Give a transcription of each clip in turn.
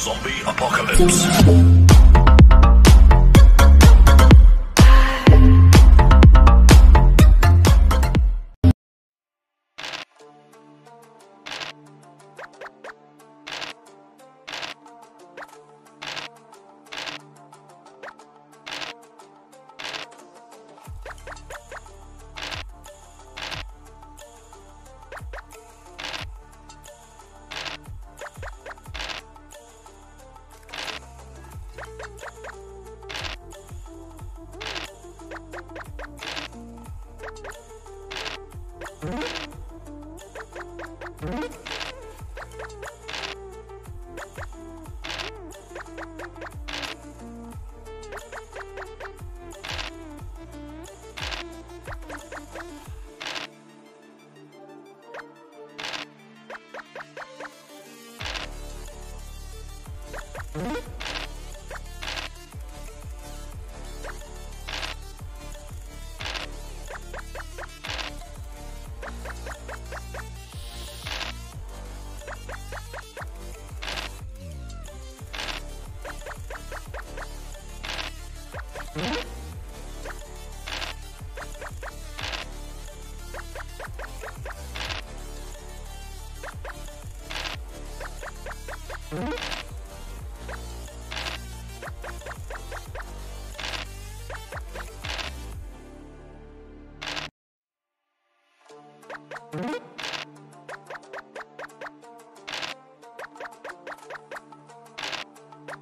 Zombie Apocalypse. Mm-hmm.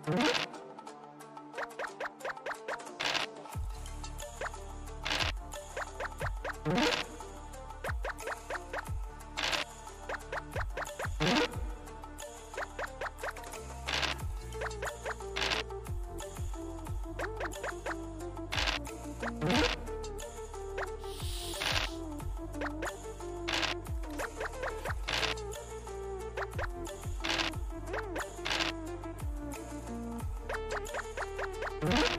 you Mm-hmm.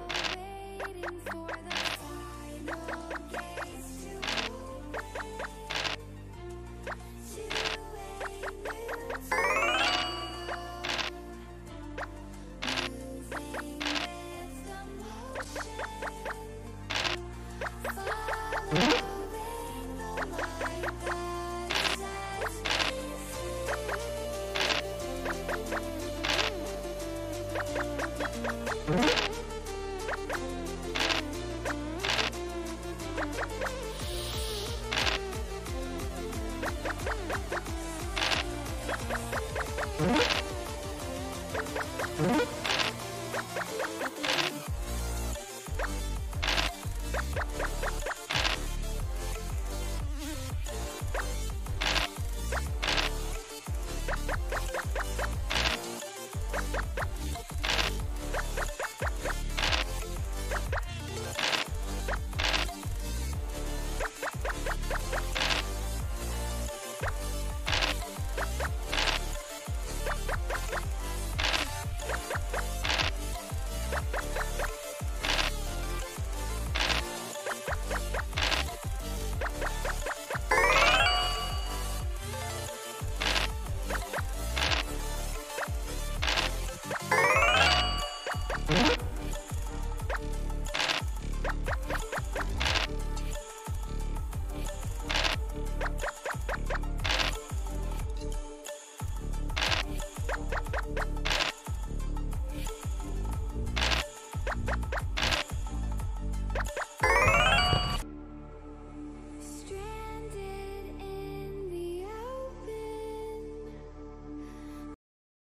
Mm-hmm.